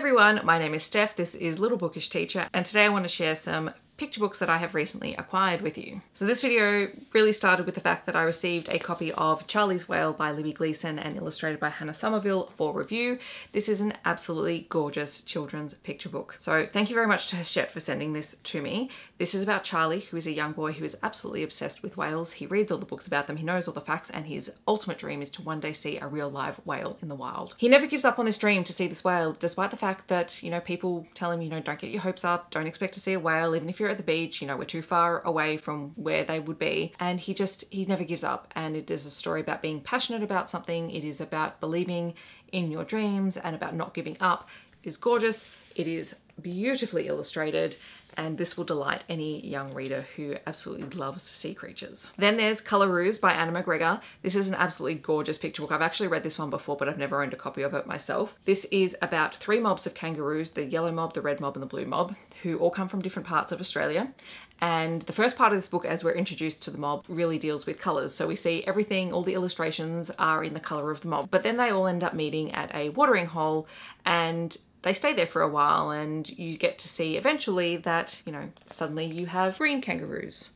Everyone, my name is Steph, this is Little Bookish Teacher, and today I want to share some picture books that I have recently acquired with you. So this video really started with the fact that I received a copy of Charlie's Whale by Libby Gleeson and illustrated by Hannah Somerville for review. This is an absolutely gorgeous children's picture book. So thank you very much to Hachette for sending this to me. This is about Charlie, who is a young boy who is absolutely obsessed with whales. He reads all the books about them, he knows all the facts, and his ultimate dream is to one day see a real live whale in the wild. He never gives up on this dream to see this whale, despite the fact that, you know, people tell him, you know, don't get your hopes up, don't expect to see a whale, even if you're at the beach, you know, we're too far away from where they would be. And he just, he never gives up. And it is a story about being passionate about something. It is about believing in your dreams and about not giving up. It is gorgeous. It is beautifully illustrated and this will delight any young reader who absolutely loves sea creatures. Then there's Colouroos by Anna McGregor. This is an absolutely gorgeous picture book. I've actually read this one before, but I've never owned a copy of it myself. This is about three mobs of kangaroos, the yellow mob, the red mob, and the blue mob, who all come from different parts of Australia. And the first part of this book, as we're introduced to the mob, really deals with colours. So we see everything, all the illustrations are in the colour of the mob. But then they all end up meeting at a watering hole and they stay there for a while and you get to see eventually that, you know, suddenly you have green kangaroos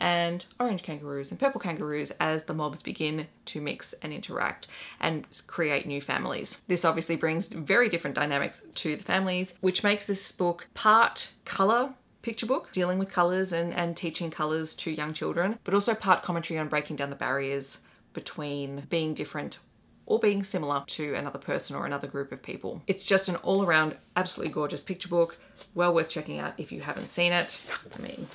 and orange kangaroos and purple kangaroos as the mobs begin to mix and interact and create new families. This obviously brings very different dynamics to the families, which makes this book part colour picture book, dealing with colours and, and teaching colours to young children, but also part commentary on breaking down the barriers between being different or being similar to another person or another group of people. It's just an all around absolutely gorgeous picture book, well worth checking out if you haven't seen it. I mean,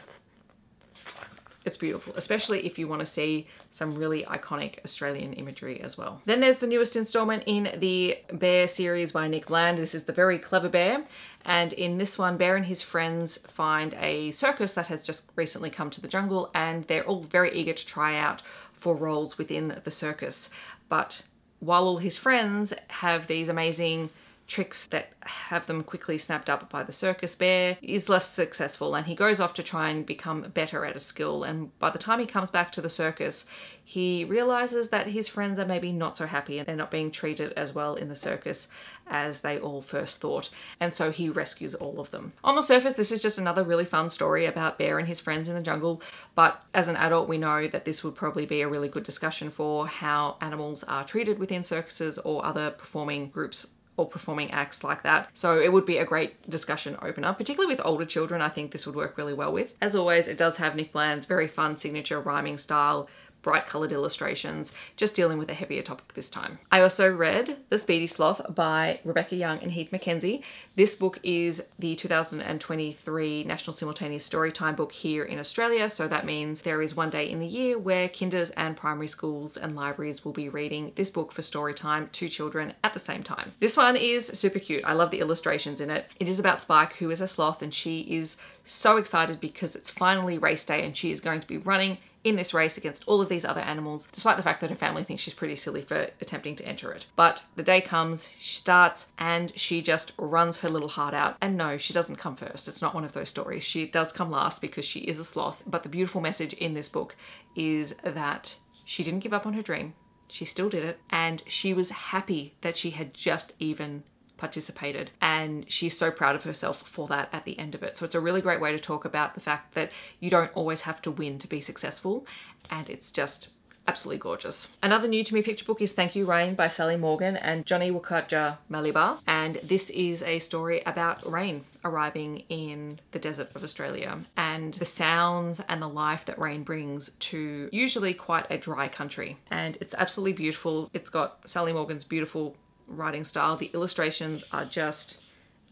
it's beautiful, especially if you want to see some really iconic Australian imagery as well. Then there's the newest installment in the Bear series by Nick Bland. This is The Very Clever Bear. And in this one, Bear and his friends find a circus that has just recently come to the jungle and they're all very eager to try out for roles within the circus. But while all his friends have these amazing tricks that have them quickly snapped up by the circus bear is less successful and he goes off to try and become better at a skill and by the time he comes back to the circus he realizes that his friends are maybe not so happy and they're not being treated as well in the circus as they all first thought and so he rescues all of them. On the surface this is just another really fun story about Bear and his friends in the jungle but as an adult we know that this would probably be a really good discussion for how animals are treated within circuses or other performing groups or performing acts like that. So it would be a great discussion opener, particularly with older children. I think this would work really well with. As always, it does have Nick Bland's very fun signature rhyming style bright coloured illustrations, just dealing with a heavier topic this time. I also read The Speedy Sloth by Rebecca Young and Heath McKenzie. This book is the 2023 National Simultaneous Storytime book here in Australia, so that means there is one day in the year where kinders and primary schools and libraries will be reading this book for storytime to children at the same time. This one is super cute. I love the illustrations in it. It is about Spike, who is a sloth, and she is so excited because it's finally race day and she is going to be running in this race against all of these other animals, despite the fact that her family thinks she's pretty silly for attempting to enter it. But the day comes, she starts, and she just runs her little heart out. And no, she doesn't come first. It's not one of those stories. She does come last because she is a sloth. But the beautiful message in this book is that she didn't give up on her dream. She still did it. And she was happy that she had just even participated and she's so proud of herself for that at the end of it. So it's a really great way to talk about the fact that you don't always have to win to be successful and it's just absolutely gorgeous. Another new to me picture book is Thank You Rain by Sally Morgan and Johnny Warrkatja Malibirr and this is a story about rain arriving in the desert of Australia and the sounds and the life that rain brings to usually quite a dry country and it's absolutely beautiful. It's got Sally Morgan's beautiful writing style. The illustrations are just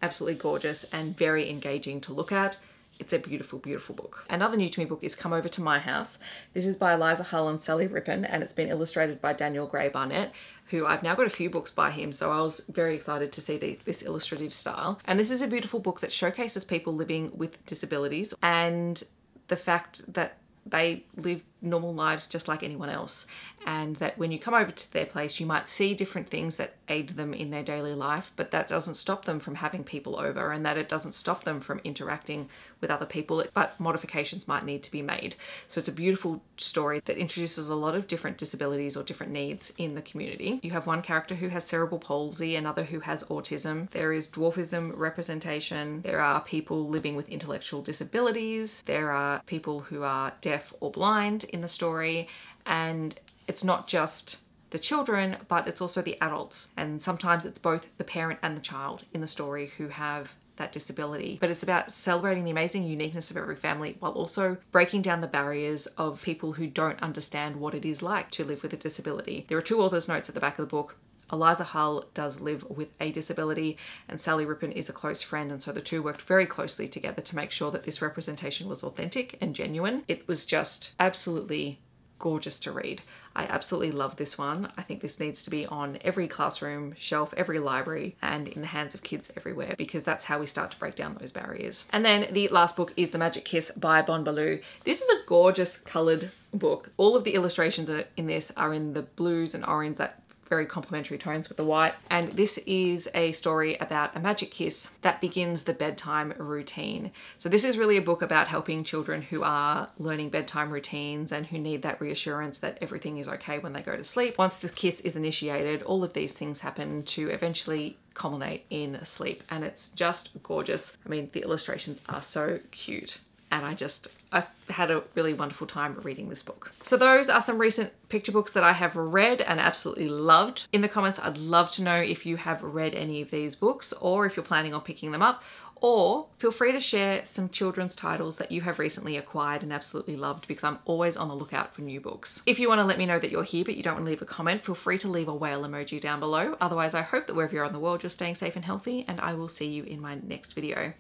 absolutely gorgeous and very engaging to look at. It's a beautiful, beautiful book. Another new to me book is Come Over to My House. This is by Eliza Hull and Sally Rippin and it's been illustrated by Daniel Gray Barnett who I've now got a few books by him, so I was very excited to see the, this illustrative style. And this is a beautiful book that showcases people living with disabilities and the fact that they live normal lives just like anyone else. And that when you come over to their place, you might see different things that aid them in their daily life, but that doesn't stop them from having people over and that it doesn't stop them from interacting with other people, but modifications might need to be made. So it's a beautiful story that introduces a lot of different disabilities or different needs in the community. You have one character who has cerebral palsy, another who has autism. There is dwarfism representation. There are people living with intellectual disabilities. There are people who are deaf or blind in the story. And it's not just the children, but it's also the adults. And sometimes it's both the parent and the child in the story who have that disability. But it's about celebrating the amazing uniqueness of every family while also breaking down the barriers of people who don't understand what it is like to live with a disability. There are two author's notes at the back of the book. Eliza Hull does live with a disability, and Sally Rippin is a close friend, and so the two worked very closely together to make sure that this representation was authentic and genuine. It was just absolutely gorgeous to read. I absolutely love this one. I think this needs to be on every classroom shelf, every library, and in the hands of kids everywhere because that's how we start to break down those barriers. And then the last book is The Magic Kiss by Bon Balou. This is a gorgeous coloured book. All of the illustrations in this are in the blues and orange that very complementary tones with the white. And this is a story about a magic kiss that begins the bedtime routine. So this is really a book about helping children who are learning bedtime routines and who need that reassurance that everything is okay when they go to sleep. Once the kiss is initiated, all of these things happen to eventually culminate in sleep and it's just gorgeous. I mean, the illustrations are so cute and I just I had a really wonderful time reading this book. So those are some recent picture books that I have read and absolutely loved. In the comments, I'd love to know if you have read any of these books or if you're planning on picking them up or feel free to share some children's titles that you have recently acquired and absolutely loved because I'm always on the lookout for new books. If you want to let me know that you're here but you don't want to leave a comment, feel free to leave a whale emoji down below. Otherwise, I hope that wherever you're in the world, you're staying safe and healthy and I will see you in my next video.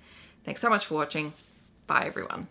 Thanks so much for watching. Bye everyone.